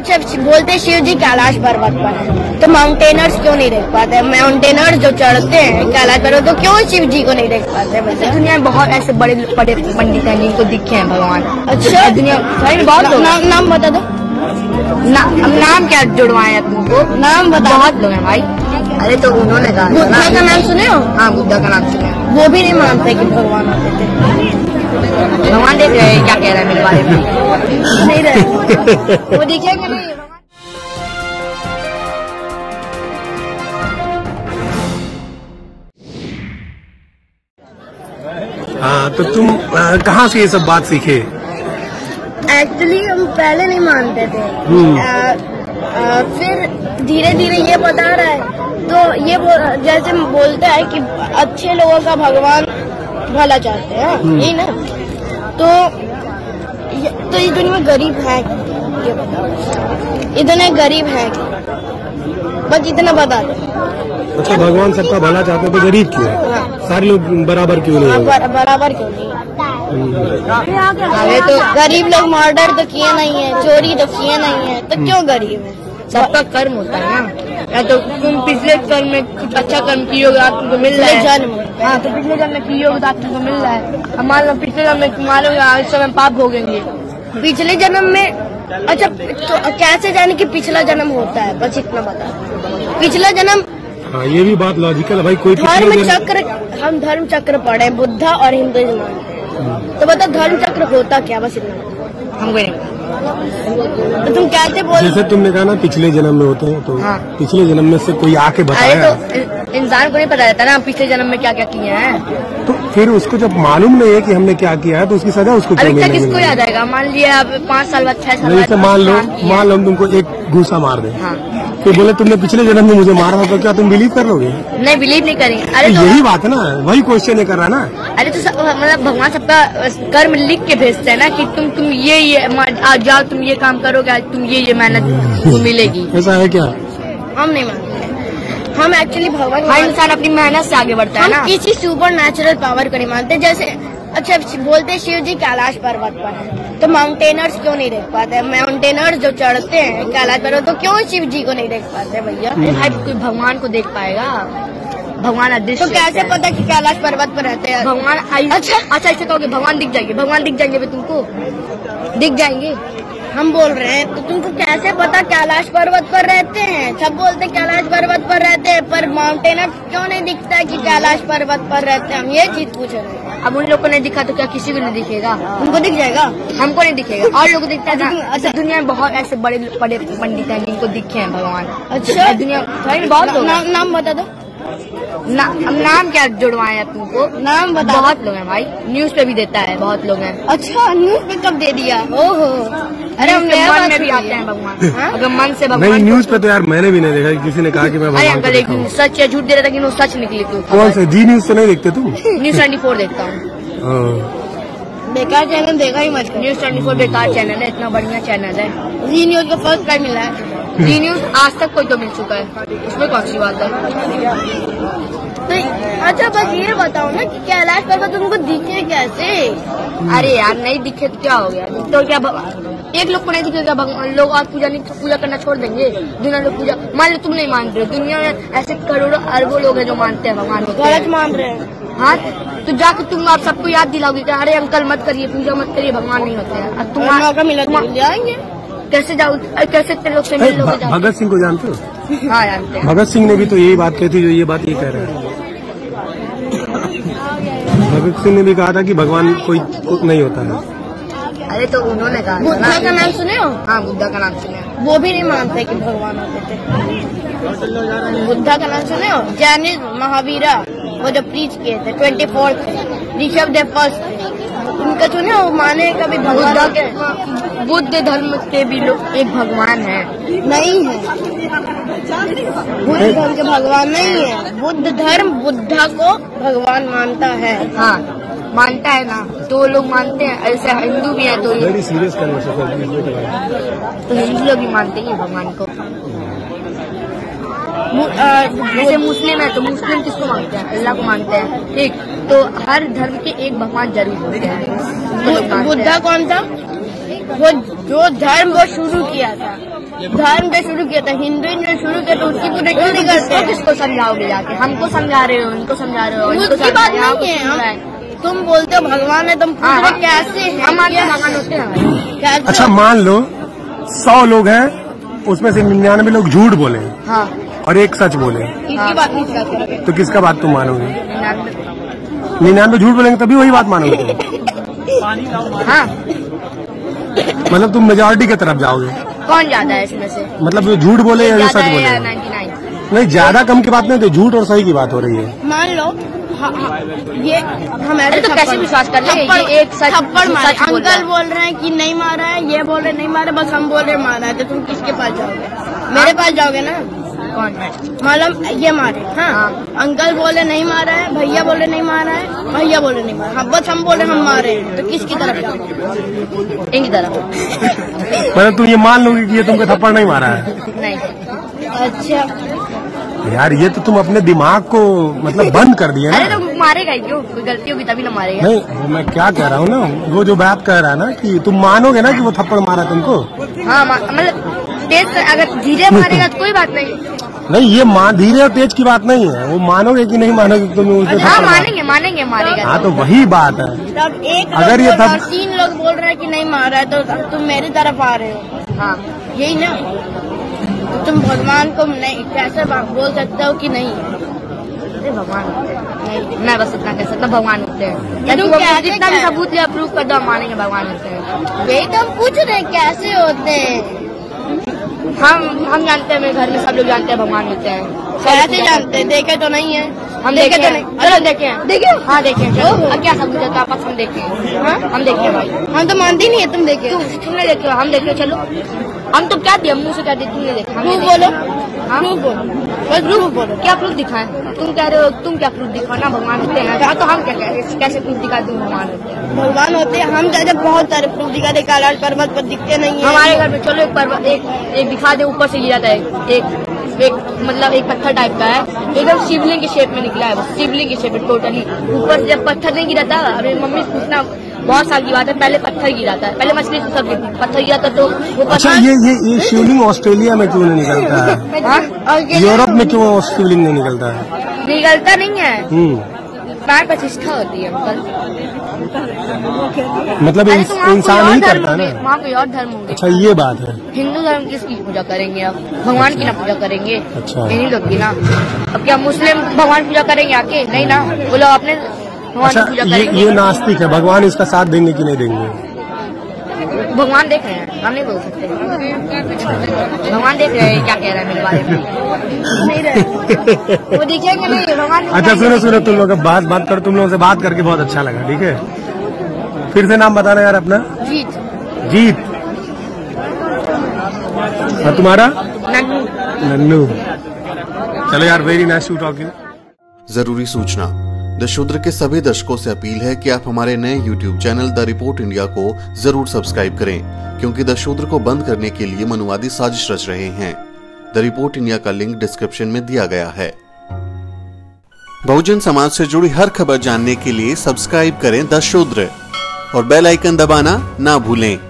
अच्छा बोलते शिव जी कैलाश पर्वत पर। है तो माउंटेनर्स क्यों नहीं देख पाते? माउंटेनर्स जो चढ़ते हैं कैलाश पर्वत तो क्यों शिव जी को नहीं देख पाते? भैया दुनिया में बहुत ऐसे बड़े बड़े पंडित हैं जिनको दिखे हैं भगवान। अच्छा दुनिया बहुत नाम नाम बता दो। ना, नाम क्या जुड़वाए हैं तुमको? नाम बता बहुत लोग हैं भाई। अरे तो उन्होंने कहा बुद्धा का नाम सुने हो? हाँ बुद्धा का नाम सुने वो भी नहीं मानते कि भगवान होते थे। भगवान देख रहे हैं क्या कह रहा है मेरे बारे में वो दिखेगा नहीं हाँ तो तुम कहाँ से ये सब बात सीखे? एक्चुअली हम पहले नहीं मानते थे। हम्म। आ, आ, फिर धीरे धीरे ये बता रहा है। तो ये जैसे बोलते हैं कि अच्छे लोगों का भगवान भला चाहते हैं यही ना। तो तो इस दुनिया में गरीब है? ये बताओ दुनिया गरीब है। बस इतना बता दो। अच्छा भगवान सबका भला चाहते हैं तो गरीब क्यों है? हाँ। सारे लोग बराबर क्यों नहीं हाँ, बर, बराबर क्यों नहीं अरे तो गरीब लोग मर्डर तो किए नहीं है चोरी तो किए नहीं है तो क्यों गरीब है? सबका कर्म होता है ना। या तो तुम पिछले कर्म में कुछ अच्छा कर्म किए होगे आज तुमको मिल रहा है? जन्म हाँ तो पिछले जन्म में किए होगे तो आज तुमको मिल रहा है। अब मान लो पिछले जन्म में तुम्हारे इस समय पाप भोगेंगे। पिछले जन्म में अच्छा तो कैसे जाने कि पिछला जन्म होता है? बस इतना बता। पिछला जन्म हाँ ये भी बात लॉजिकल है भाई कोई धर्म चक्र हम धर्म चक्र पढ़े बुद्धा और हिंदुइज्म। मानते हैं तो बता धर्म चक्र होता क्या? बस इतना बता। गए तो तुम कैसे बोल? जैसे तुमने कहा ना पिछले जन्म में होते हैं तो हाँ। पिछले जन्म में से कोई आके अरे बताया? तो इंसान को नहीं पता रहता ना पिछले जन्म में क्या क्या किया है। तो फिर उसको जब मालूम नहीं है कि हमने क्या किया है तो उसकी सजा उसको क्या अभी तक किसको याद आएगा? मान लिया पाँच साल बाद छह साल तो मान लो मान लो हम तुमको एक घूसा मार दे। हाँ। तो बोले तुमने पिछले जन्म में मुझे मारा था तो क्या तुम बिलीव कर लोगे? नहीं बिलीव नहीं करेंगे। तो अरे तो यही बात है ना वही क्वेश्चन ये कर रहा ना। अरे तो सब- मतलब भगवान सबका कर्म लिख के भेजते हैं ना कि तुम तुम ये ये आज जाओ तुम ये काम करोगे आज तुम ये ये मेहनत मिलेगी। ऐसा है क्या? हम नहीं मानते। हम एक्चुअली भगवान हर इंसान अपनी मेहनत से आगे बढ़ता है ना। किसी सुपर नेचुरल पावर को नहीं मानते जैसे अच्छा बोलते शिव जी कैलाश पर्वत पर है। तो माउंटेनर्स क्यों नहीं देख पाते? माउंटेनर्स जो चढ़ते हैं कैलाश पर्वत तो क्यों शिव जी को नहीं देख पाते भैया? भाई कोई भगवान को देख पाएगा। भगवान अदृश्य तो कैसे है। पता कि कैलाश पर्वत पर रहते हैं? भगवान आई- अच्छा। अच्छा ऐसे कहोगे भगवान दिख जाएँगे भगवान दिख जाएँगे तुमको। दिख जाएँगे। हम बोल रहे हैं तो तुमको कैसे पता कैलाश पर्वत पर रहते हैं? सब बोलते कैलाश पर्वत पर रहते हैं पर माउंटेनर क्यों नहीं दिखता है कि कैलाश पर्वत पर रहते हैं? हम ये चीज़ पूछ रहे हैं। अब उन लोग को नहीं दिखा तो क्या किसी को नहीं दिखेगा? उनको दिख जाएगा? हमको नहीं दिखेगा। और लोग को दिखता है अच्छा, दुनिया में बहुत ऐसे बड़े बड़े पंडित हैं जिनको दिखे हैं भगवान। अच्छा। दुनिया बहुत नाम बता दो। ना, नाम क्या जुड़वाए तुमको नाम बता बहुत लोग हैं भाई। न्यूज़ पे भी देता है बहुत लोग हैं। अच्छा न्यूज़ पे कब दे दिया? ओहो। अरे हम मन में भी आते हैं। भगवान। हाँ? अगर मन से भगवान नहीं न्यूज़ पे तो यार मैंने भी नहीं देखा किसी ने कहा कि मैं अरे अंकल एक सच या झूठ दे रहा था कि वो सच निकली तू कौन से? जी न्यूज़ तो नहीं देखते तुम न्यूज़ ट्वेंटी फोर देखता हूँ। हाँ। बेकार चैनल देखा ही मत न्यूज़ ट्वेंटी फोर बेकार चैनल है इतना बढ़िया चैनल है। जी न्यूज़ का फ़र्स्ट प्राइज मिला है। जी न्यूज़ आज तक कोई तो मिल चुका है। उसमें कौन सी बात है? तो अच्छा बस ये बताओ ना कि कैलाश पर्वत तुमको दिखे कैसे? अरे यार नहीं दिखे तो क्या हो गया? तो क्या एक लोग को नहीं दिखेगा भगवान। लोग आज पूजा नहीं पूजा करना छोड़ देंगे। दुनिया लोग पूजा मान लो तुम नहीं मान रहे दुनिया में ऐसे करोड़ों अरबों लोग हैं जो मानते हैं भगवान को। गलत मान रहे हैं। हाँ तो जाकर तुम आप सबको याद दिलाओगे कि अरे अंकल मत करिए पूजा मत करिए भगवान नहीं होते हैं। अब तुम मौका मिला तो तुम- जाएँगे। कैसे जाओ? कैसे इतने लोग से मिल लोगे भगत सिंह को जानते हो? हाँ जानते हैं। भगत सिंह ने भी तो यही बात कही थी जो ये बात ये कह रहे हैं। भगत सिंह ने भी कहा था कि भगवान कोई नहीं होता है। अरे तो उन्होंने कहा बुद्धा का नाम सुने हो? हाँ बुद्धा का नाम सुने। वो भी नहीं मानते कि भगवान होते थे। बुद्धा का नाम सुने हो? जैनिज्म महावीरा वो जो प्रीच किए थे twenty fourth Rishabh Dev first उनका सुने हो? माने कभी भगवान बुद्धा के बुद्ध धर्म के भी लोग एक भगवान है। नहीं है। बुद्ध धर्म के भगवान नहीं है। बुद्ध धर्म बुद्धा को भगवान मानता है। हाँ। मानता है ना तो लोग मानते हैं ऐसे हिंदू भी है तो वेरी सीरियस तो हिंदू लोग भी मानते हैं भगवान को। जैसे मुस्लिम है तो मुस्लिम किसको मानते हैं? अल्लाह को मानते हैं। ठीक तो हर धर्म के एक भगवान ज़रूर होते हैं। बुद्धा कौन था? वो जो धर्म वो शुरू किया था। धर्म जो शुरू किया था हिंदू ने शुरू किया तो उसकी पूरे क्यों नहीं करते किसको समझाओगे जाके? हमको समझा रहे हो उनको समझा रहे हो उसकी बात नहीं है। तुम बोलते हो भगवान है तुम पूछ हाँ, रहे हाँ। कैसे है? हम हैं, भगवान होते हैं। कैसे? अच्छा मान लो सौ लोग हैं उसमें से निन्यानवे लोग झूठ बोले। हाँ। और एक सच बोले। किसकी बात नहीं तो किसका बात तुम मानोगे? निन्यानवे। झूठ बोलेंगे तभी वही बात मानोगे तुम। हाँ। मतलब तुम मेजोरिटी की तरफ़ जाओगे। कौन ज़्यादा है इसमें से? मतलब जो झूठ बोले या जो सच बोले? नाइन्टी नाइन नहीं ज़्यादा कम की बात नहीं तो झूठ और सही की बात हो रही है। मान लो हाँ, हाँ, ये हमारे अरे तो कैसे विश्वास कर ले? ये एक सच- थप्पड़ मारे। रहा अंकल बोल रहे हैं कि नहीं मारा है ये बोल रहे नहीं मारा बस हम बोल रहे मारा है। तो तुम किसके पास जाओगे? मेरे पास जाओगे ना? कौन मतलब ये मारे हाँ। हाँ। अंकल बोले नहीं मारा है भैया बोले नहीं मारा है भैया बोले नहीं मारा हाँ, बस हम बोले हम मारे हैं। तो किसकी तरफ़ जाओगे? इनकी तरफ़। मतलब तुम ये मान लोगे कि ये तुमको थप्पड़ नहीं मारा है। नहीं। अच्छा। यार ये तो तुम अपने दिमाग को मतलब बंद कर दिए अरे ना तो मारेगा क्यों? कोई गलती होगी तभी ना मारेगा। नहीं वो मैं क्या कह रहा हूँ ना वो जो बात कह रहा है ना कि तुम मानोगे ना कि वो थप्पड़ मारा तुमको? हाँ मतलब तेज अगर धीरे मारेगा तो कोई बात नहीं। नहीं ये मान धीरे और तेज की बात नहीं है। वो मानोगे कि नहीं मानोगे तुम उसे हाँ मानेंगे मानेंगे मारेगा हाँ तो। वही बात है। तब एक अगर ये तीन लोग बोल रहे हैं कि नहीं मारा है तो तुम मेरी तरफ़ आ रहे हो। हाँ। यही ना? तो तुम भगवान को नहीं कैसे बोल सकते हो कि नहीं? अरे भगवान होते नहीं, मैं बस इतना कह सकता हूँ, भगवान होते हैं। जितना भी सबूत लिया प्रूफ कर दो हम मानेंगे भगवान होते हैं। यही तो हम पूछ रहे कैसे होते हैं? हम हम जानते हैं मेरे घर में सब लोग जानते हैं भगवान होते हैं। कैसे जानते हैं? देखे तो नहीं है। हम देखे देखे तो नहीं। चलो देखे हैं। देखे? हाँ देखे हैं। क्या सबूत है? तो आपस हम देखे हैं। हाँ? हम देखे भाई। हम तो मानते नहीं है तुम देखे तुम तुमने देखे हम देखे चलो। हम तो क्या दिया? मुँह से क्या तुमने देखा? प्रूफ बोलो। हाँ? प्रूफ बोलो। बस प्रूफ बोलो। क्या प्रूफ दिखाए तुम कह रहे हो तुम क्या प्रूफ दिखाओ? ना भगवान होते हैं। हाँ, तो हम क्या कह रहे हैं? कैसे प्रूफ दिखा तुम भगवान होते हैं? भगवान होते हैं। हम जैसे बहुत सारे प्रूफ दिखा दे पर्वत पर दिखते नहीं है। हमारे घर में चलो एक पर्वत एक एक दिखा दे ऊपर से गिरा था एक। एक मतलब एक पत्थर टाइप का है। एकदम शिवलिंग के शेप में निकला है वो शिवलिंग के शेप में टोटली ऊपर से जब पत्थर नहीं गिरा था अरे मम्मी पूछना बहुत साल की बात है पहले पत्थर गिरा था। पहले मछली सब गिरती पत्थर गिरा था तो वो अच्छा ये ये ये शिवलिंग ऑस्ट्रेलिया में क्यों नहीं निकलता है? हाँ? यूरोप में क्यों शिवलिंग नहीं निकलता है? निकलता नहीं है। पैर प्रतिष्ठा होती है अंकल। मतलब तो इंसान ही करता है ना वहाँ कोई और धर्म होगा। अच्छा ये बात है। हिंदू धर्म किसकी पूजा करेंगे अब। भगवान की ना पूजा करेंगे। अच्छा। इन्हीं लोग की ना। अब क्या मुस्लिम भगवान पूजा करेंगे आके? नहीं ना। वो लोग अपने भगवान अच्छा पूजा ये ये नास्तिक है। भगवान इसका साथ देंगे कि नहीं देंगे। भगवान देख रहे हैं। हम नहीं बोल सकते। भगवान देख रहे हैं क्या कह रहा है मेरे बारे में। वो दिखेंगे नहीं भगवान अच्छा सुनो सुनो तुम लोग अब बात बात करो तुम लोगों से बात करके बहुत अच्छा लगा ठीक है? फिर से नाम बताना यार अपना। जीत। जीत। और तुम्हारा? नन्नू। नन्नू। चलो यार very nice to talk you ज़रूरी सूचना। द शूद्र के सभी दर्शकों से अपील है कि आप हमारे नए YouTube channel the report India को ज़रूर सब्सक्राइब करें, क्योंकि द शूद्र को बंद करने के लिए मनुवादी साजिश रच रहे हैं। द रिपोर्ट इंडिया का लिंक डिस्क्रिप्शन में दिया गया है। बहुजन समाज से जुड़ी हर खबर जानने के लिए सब्सक्राइब करें द शूद्र और बेल आइकन दबाना ना भूलें।